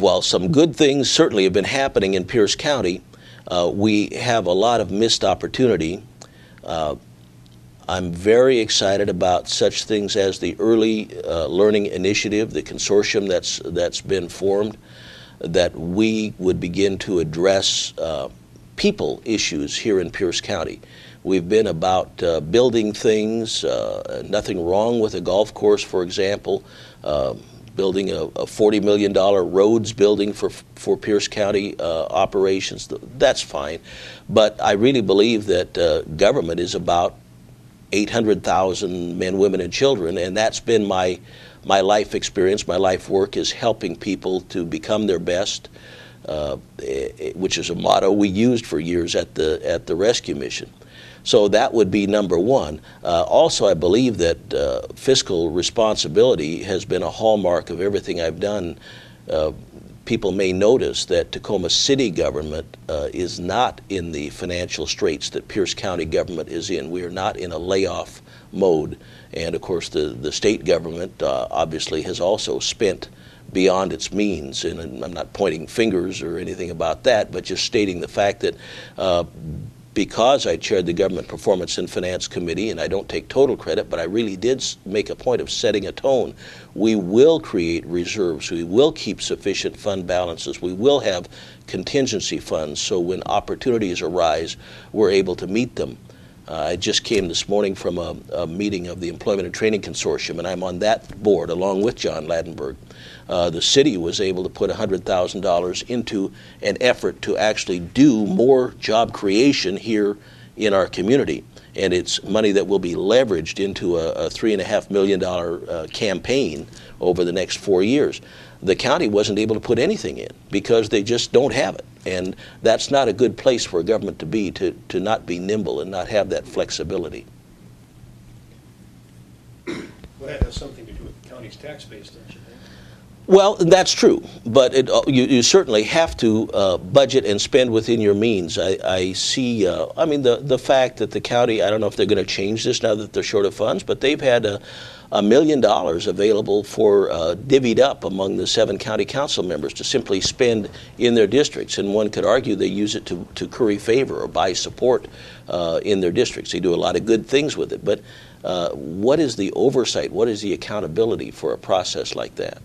while some good things certainly have been happening in Pierce County, uh, we have a lot of missed opportunity. Uh, I'm very excited about such things as the Early uh, Learning Initiative, the consortium that's that's been formed, that we would begin to address uh, people issues here in Pierce County. We've been about uh, building things, uh, nothing wrong with a golf course, for example, uh, building a, a, $40 million roads building for, for Pierce County uh, operations. That's fine. But I really believe that uh, government is about 800,000 men, women, and children, and that's been my, my life experience. My life work is helping people to become their best. Uh, which is a motto we used for years at the at the rescue mission. So that would be number one. Uh, also, I believe that uh, fiscal responsibility has been a hallmark of everything I've done. Uh, people may notice that Tacoma City government uh, is not in the financial straits that Pierce County government is in. We are not in a layoff mode. And of course, the, the state government uh, obviously has also spent beyond its means. And I'm not pointing fingers or anything about that, but just stating the fact that uh, because I chaired the Government Performance and Finance Committee, and I don't take total credit, but I really did make a point of setting a tone. We will create reserves. We will keep sufficient fund balances. We will have contingency funds so when opportunities arise, we're able to meet them. Uh, I just came this morning from a, a, meeting of the Employment and Training Consortium, and I'm on that board along with John Ladenburg uh, the city was able to put $100,000 into an effort to actually do more job creation here in our community. And it's money that will be leveraged into a, a $3.5 million uh, campaign over the next four years. The county wasn't able to put anything in because they just don't have it. And that's not a good place for a government to be, to, to not be nimble and not have that flexibility. Well, that has something to do with the county's tax base, don't you think? Well, that's true, but it, uh, you, you, certainly have to uh, budget and spend within your means. I, I see, uh, I mean, the, the fact that the county, I don't know if they're going to change this now that they're short of funds, but they've had a, a million dollars available for uh, divvied up among the seven county council members to simply spend in their districts. And one could argue they use it to, to curry favor or buy support uh, in their districts. They do a lot of good things with it. But uh, what is the oversight? What is the accountability for a process like that?